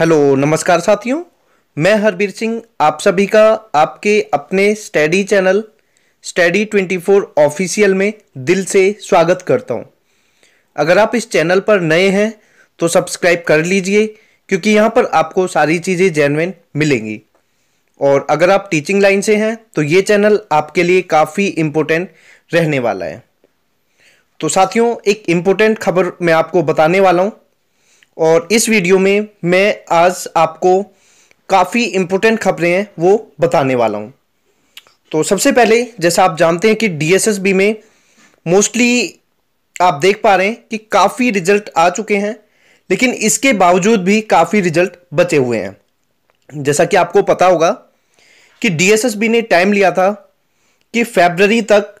Hello, नमस्कार साथियों। मैं हरबीर सिंह, आप सभी का आपके अपने स्टडी चैनल, स्टडी 24 ऑफिशियल में दिल से स्वागत करता हूँ। अगर आप इस चैनल पर नए हैं तो सब्सक्राइब कर लीजिए, क्योंकि यहाँ पर आपको सारी चीज़ें जेनविन मिलेंगी। और अगर आप टीचिंग लाइन से हैं तो ये चैनल आपके लिए काफ़ी इम्पोर्टेंट रहने वाला है। तो साथियों, एक इम्पोर्टेंट खबर मैं आपको बताने वाला हूँ। और इस वीडियो में मैं आज आपको काफ़ी इम्पोर्टेंट खबरें हैं, वो बताने वाला हूँ। तो सबसे पहले, जैसा आप जानते हैं कि डीएसएसबी में मोस्टली आप देख पा रहे हैं कि काफ़ी रिज़ल्ट आ चुके हैं, लेकिन इसके बावजूद भी काफ़ी रिज़ल्ट बचे हुए हैं। जैसा कि आपको पता होगा कि डीएसएसबी ने टाइम लिया था कि फेबररी तक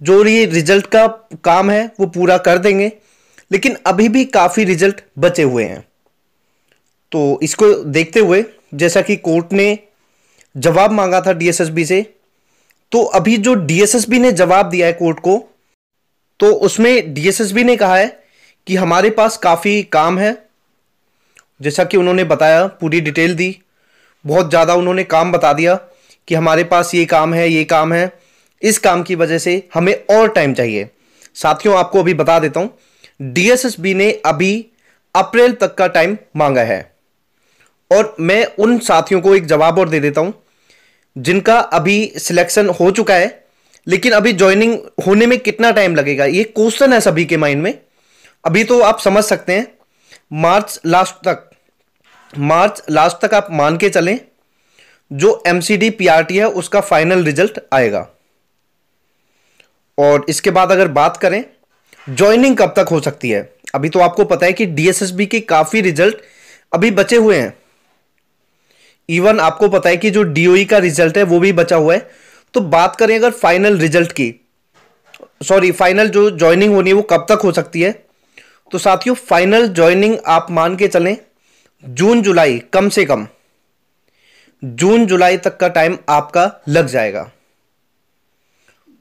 जो ये रिज़ल्ट का काम है, वो पूरा कर देंगे। लेकिन अभी भी काफ़ी रिज़ल्ट बचे हुए हैं। तो इसको देखते हुए, जैसा कि कोर्ट ने जवाब मांगा था डीएसएसबी से तो अभी जो डीएसएसबी ने जवाब दिया है कोर्ट को तो उसमें डीएसएसबी ने कहा है कि हमारे पास काफ़ी काम है। जैसा कि उन्होंने बताया, पूरी डिटेल दी। बहुत ज़्यादा उन्होंने काम बता दिया कि हमारे पास ये काम है, ये काम है। इस काम की वजह से हमें और टाइम चाहिए। साथियों, आपको अभी बता देता हूँ डीएसएसबी ने अभी अप्रैल तक का टाइम मांगा है। और मैं उन साथियों को एक जवाब और दे देता हूँ, जिनका अभी सिलेक्शन हो चुका है, लेकिन अभी ज्वाइनिंग होने में कितना टाइम लगेगा? ये क्वेश्चन है सभी के माइंड में। अभी तो आप समझ सकते हैं, मार्च लास्ट तक, मार्च लास्ट तक आप मान के चलें, जो M C D P R T है, उसका फाइनल रिज़ल्ट आएगा। और इसके बाद अगर बात करें ज्वाइनिंग कब तक हो सकती है? अभी तो आपको पता है कि डीएसएसबी के काफ़ी रिज़ल्ट अभी बचे हुए हैं। इवन आपको पता है कि जो डीओई e का रिज़ल्ट है, वो भी बचा हुआ है। तो बात करें अगर फाइनल रिज़ल्ट की। सॉरी फाइनल जो ज्वाइनिंग होनी है, वो कब तक हो सकती है? तो साथियों फाइनल ज्वाइनिंग आप मान के चलें, जून, जुलाई, कम से कम। जून, जुलाई तक का टाइम आपका लग जाएगा।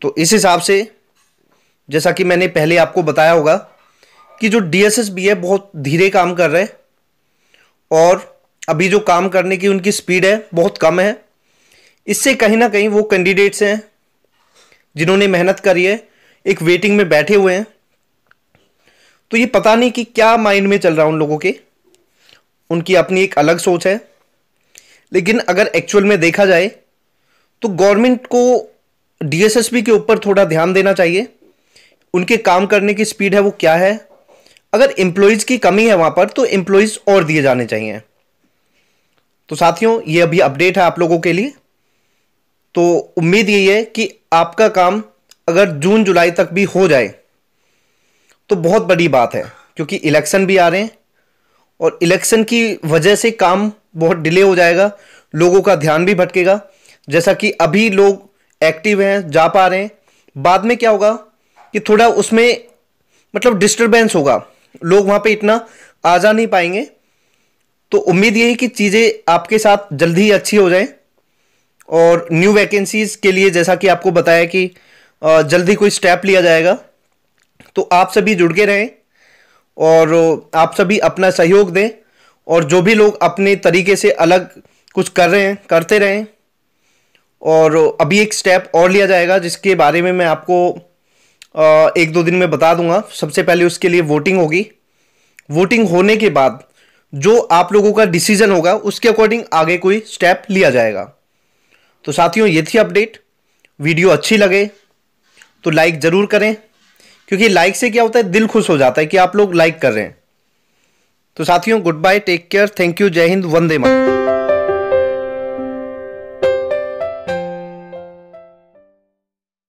तो इस हिसाब से जैसा कि मैंने पहले आपको बताया होगा कि जो डीएसएसबी है, बहुत धीरे काम कर रहे और अभी जो काम करने की उनकी स्पीड है, बहुत कम है। इससे कहीं ना कहीं वो कैंडिडेट्स हैं, जिन्होंने मेहनत करी है, एक वेटिंग में बैठे हुए हैं। तो ये पता नहीं कि क्या माइंड में चल रहा है उन लोगों के। उनकी अपनी एक अलग सोच है। लेकिन अगर एक्चुअल में देखा जाए तो गवर्नमेंट को डीएसएसपी के ऊपर थोड़ा ध्यान देना चाहिए। उनके काम करने की स्पीड है वो क्या है? अगर एम्प्लॉयज़ की कमी है वहाँ पर तो एम्प्लॉयज़ और दिए जाने चाहिए। तो साथियों, ये अभी अपडेट है आप लोगों के लिए। तो उम्मीद यही है कि आपका काम अगर जून, जुलाई तक भी हो जाए तो बहुत बड़ी बात है, क्योंकि इलेक्शन भी आ रहे हैं और इलेक्शन की वजह से काम बहुत डिले हो जाएगा, लोगों का ध्यान भी भटकेगा। जैसा कि अभी लोग एक्टिव हैं, जा पा रहे हैं। बाद में क्या होगा? कि थोड़ा उसमें मतलब डिस्टर्बेंस होगा। लोग वहाँ पे इतना आ जा नहीं पाएँगे। तो उम्मीद यही कि चीज़ें आपके साथ जल्दी ही अच्छी हो जाए और न्यू वैकेंसीज के लिए जैसा कि आपको बताया कि जल्दी कोई स्टेप लिया जाएगा। तो आप सभी जुड़ के रहें और आप सभी अपना सहयोग दें और जो भी लोग अपने तरीके से अलग कुछ कर रहे हैं, करते रहें और अभी एक स्टेप और लिया जाएगा जिसके बारे में मैं आपको एक दो दिन में बता दूँगा। सबसे पहले उसके लिए वोटिंग होगी। वोटिंग होने के बाद जो आप लोगों का डिसीज़न होगा, उसके अकॉर्डिंग आगे कोई स्टेप लिया जाएगा। तो साथियों, ये थी अपडेट वीडियो अच्छी लगे तो लाइक ज़रूर करें, क्योंकि लाइक से क्या होता है, दिल खुश हो जाता है कि आप लोग लाइक कर रहे हैं। तो साथियों good bye take care thank you जय हिंद, वंदे मातरम।